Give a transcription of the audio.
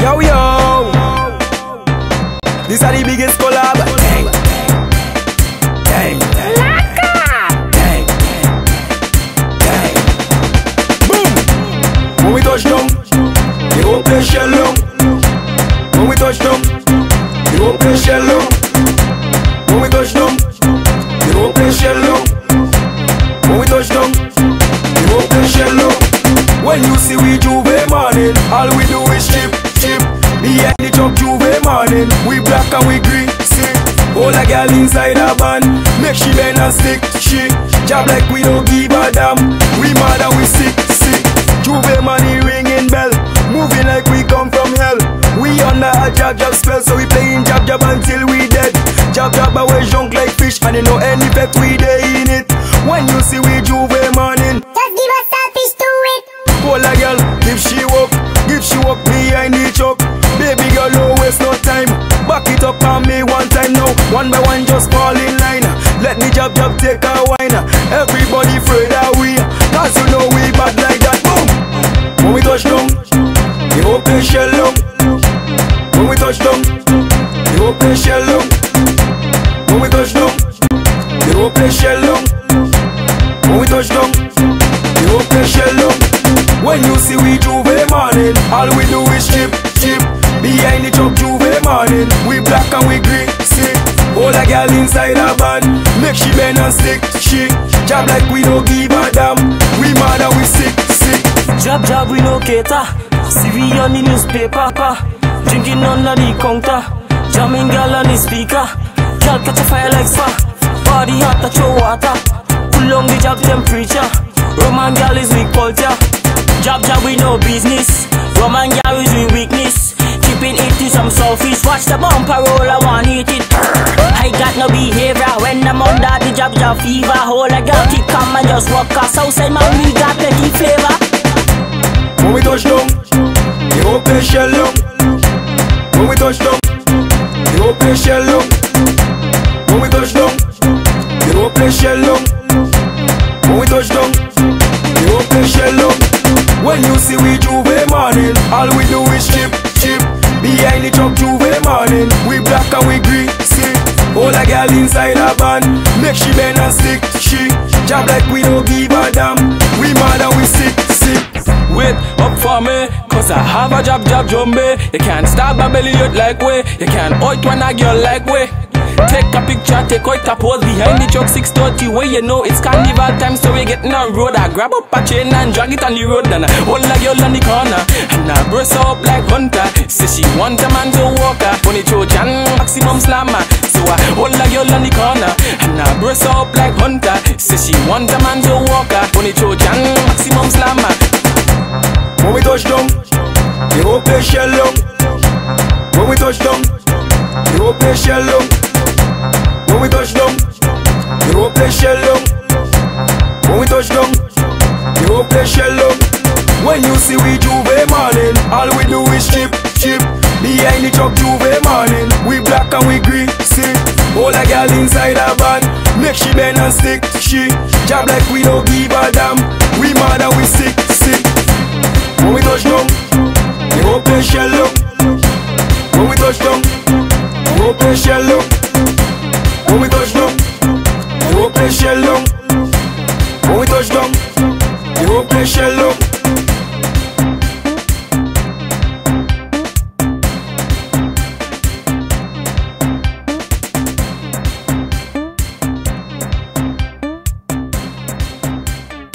Yo, yo. These are the biggest collab. Dang. Dang. Dang. Dang. Boom. When we touch down, they won't play shell long. When we touch down, inside a van, make she bend and stick, she. Job like we don't give a damn, we mad and we sick, sick. J'ouvert money ringing bell, moving like we come from hell. We under a jab jab spell, so we playing jab jab until we dead. Jab jab away junk like fish, and you know any effect we dey in it. When you see we J'ouvert morning, Just give us selfish to it. Hold a girl, if she walk, if she walk behind the truck. Baby girl, no waste just fall in line. Let me jab jab take a wine. Everybody afraid that we, cause you know we bad like that. Boom! When we touch down, the open shell long. When we touch down, the open shell long. When we touch down, the open shell long. When we touch down, the open shell long. When you see we J'ouvert morning, all we do is chip, chip. Behind the truck J'ouvert morning, we black and we green, make she bend and stick, she. Job like we don't give a damn, we mad and we sick, sick. Jab jab we no cater. See we on the newspaper pa. Drinking under the counter. Jamming girl on the speaker. Girl catch a fire like spa Body hot touch your water. Cool on the job temperature Roman girl is weak culture. Jab jab we no business. Roman girl is we weakness. Keeping it to some selfish. Watch the bumper roll I want hit it got no behavior When I'm under the jab jab fever Hold a girl keep calm and just walk us Outside man we got plenty flavor When we touch down, the open shell long. When we touch down, the open shell long. When we touch down, the open shell long. When we touch down, the open shell long. When you see we J'ouvert morning, all we inside a van, make she bend and stick, she. Job like we don't give a damn, we mad and we sick, sick. Wait up for me, cause I have a job, job, jumbe. You can't stop my belly out like way. You can't out when a girl like way. Take a picture, take out a pose. Behind the truck 630 way you know it's carnival time so we getting on road. I grab up a chain and drag it on the road and I hold a girl on the corner and I her up like hunter. Say she want a man to walk her funny Trojan maximum slammer. So I hold a girl on the corner and I her up like hunter. Say she want a man to walk her funny Trojan maximum slammer. When we touch down, the open shell long. When we touch down, the open shell touch down. The whole shell down When you see we J'ouvert morning All we do is chip, chip. Behind the truck J'ouvert morning. We black and we greasy All a girl inside a van. Make she bend and stick, she. Jab like we don't give a damn. We mad and we sick, sick. When we touch down The whole shell down When we touch down The whole place shell